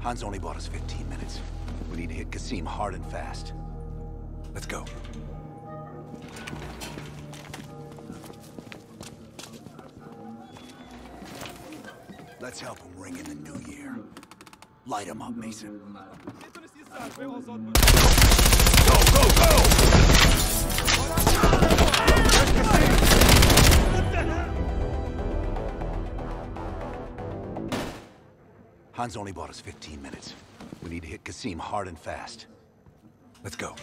Hans only bought us 15 minutes. We need to hit Qasim hard and fast. Let's go. Let's help him ring in the new year. Light him up, Mason. Go, go, go! Hans only bought us 15 minutes. We need to hit Qasim hard and fast. Let's go.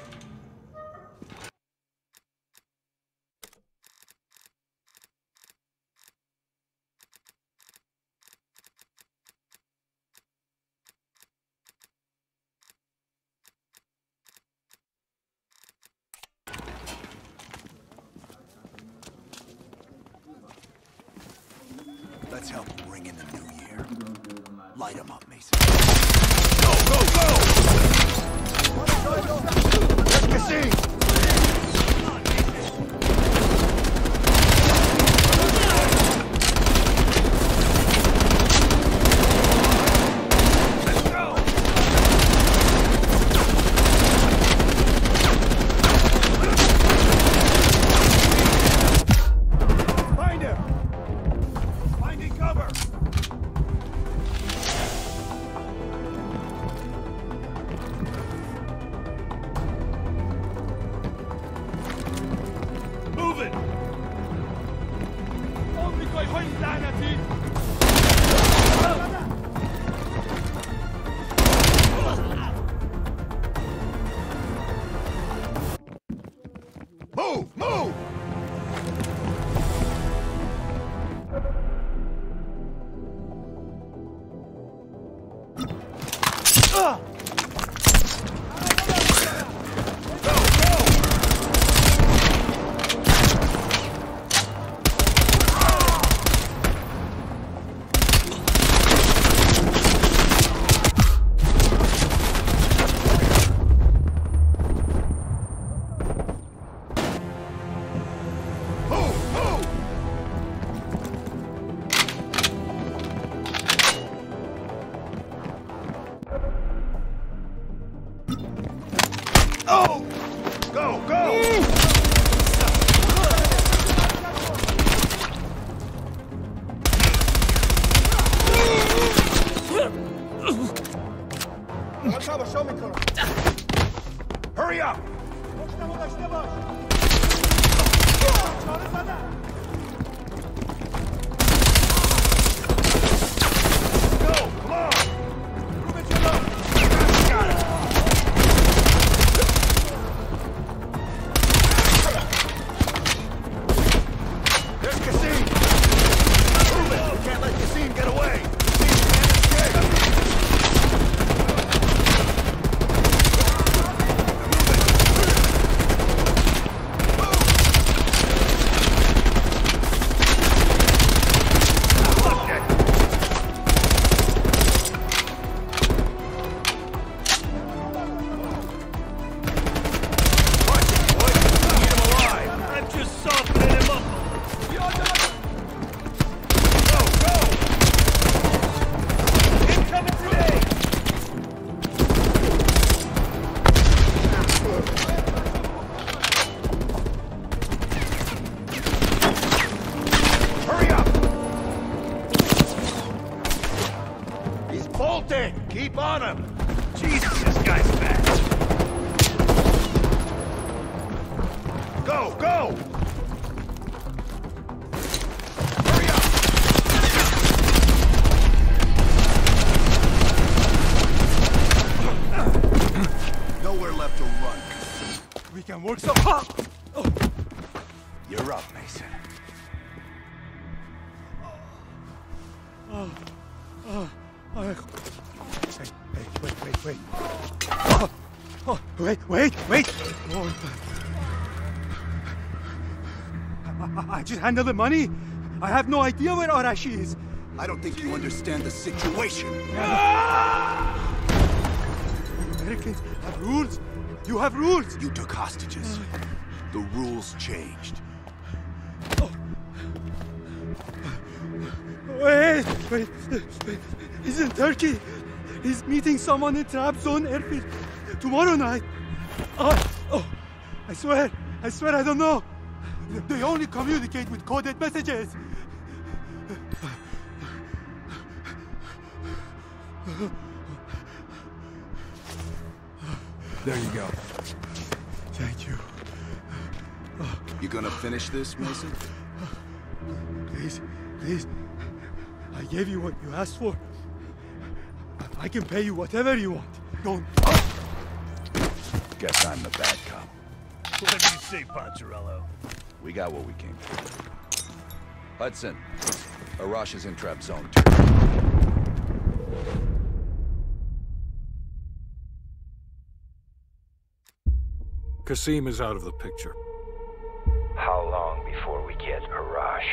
Let's help him ring in the new. Light him up, Mason. Palestine Oh! Go, go! Hurry up! Bolting! Keep on him! Jesus, this guy's fast! Go, go! Nowhere left to run. We can work some hard. You're up, Mason. Oh. Oh. Oh. Hey, hey, wait, wait, wait. Oh, oh, wait, wait, wait. Oh. I, I- I just handled the money. I have no idea where Arashi is. I don't think you understand the situation. Americans have rules. You have rules. You took hostages. The rules changed. Oh. Wait, wait, wait. He's in Turkey. He's meeting someone in Trabzon Airfield tomorrow night. Oh, oh, I swear, I swear I don't know. They only communicate with coded messages. There you go. Thank you. You gonna finish this, Mason? Please, please. I gave you what you asked for. I can pay you whatever you want. Don't. Guess I'm the bad cop. Whatever you say, Poncherello. We got what we came for. Hudson, Arash is in Trabzon two. Qasim is out of the picture. How long before we get Arash?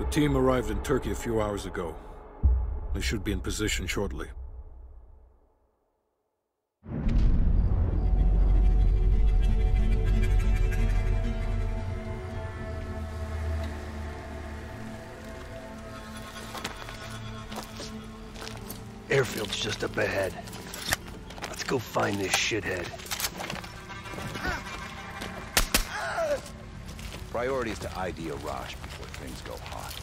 The team arrived in Turkey a few hours ago. They should be in position shortly. Airfield's just up ahead. Let's go find this shithead. Priority is to ID Arash before things go hot.